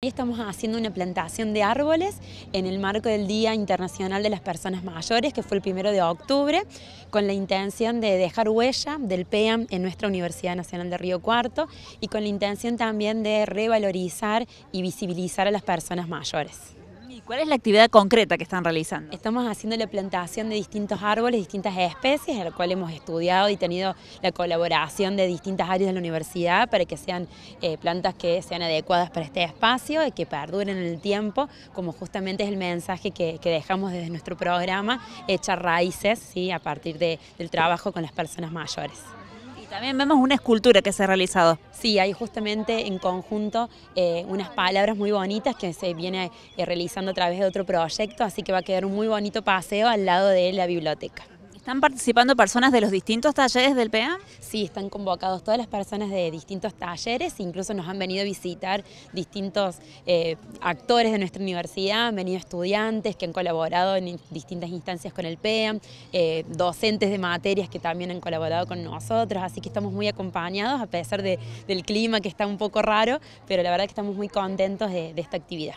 Estamos haciendo una plantación de árboles en el marco del Día Internacional de las Personas Mayores, que fue el primero de octubre, con la intención de dejar huella del PEAM en nuestra Universidad Nacional de Río Cuarto y con la intención también de revalorizar y visibilizar a las personas mayores. ¿Cuál es la actividad concreta que están realizando? Estamos haciendo la plantación de distintos árboles, distintas especies, en la cual hemos estudiado y tenido la colaboración de distintas áreas de la universidad para que sean eh, plantas que sean adecuadas para este espacio y que perduren en el tiempo, como justamente es el mensaje que, dejamos desde nuestro programa, echar raíces ¿sí? a partir del trabajo con las personas mayores. También vemos una escultura que se ha realizado. Sí, hay justamente en conjunto eh, unas palabras muy bonitas que se viene eh, realizando a través de otro proyecto, así que va a quedar un muy bonito paseo al lado de la biblioteca. ¿Están participando personas de los distintos talleres del PEA? Sí, están convocados todas las personas de distintos talleres, incluso nos han venido a visitar distintos eh, actores de nuestra universidad, han venido estudiantes que han colaborado en distintas instancias con el PEA, eh, docentes de materias que también han colaborado con nosotros, así que estamos muy acompañados a pesar del clima que está un poco raro, pero la verdad que estamos muy contentos de esta actividad.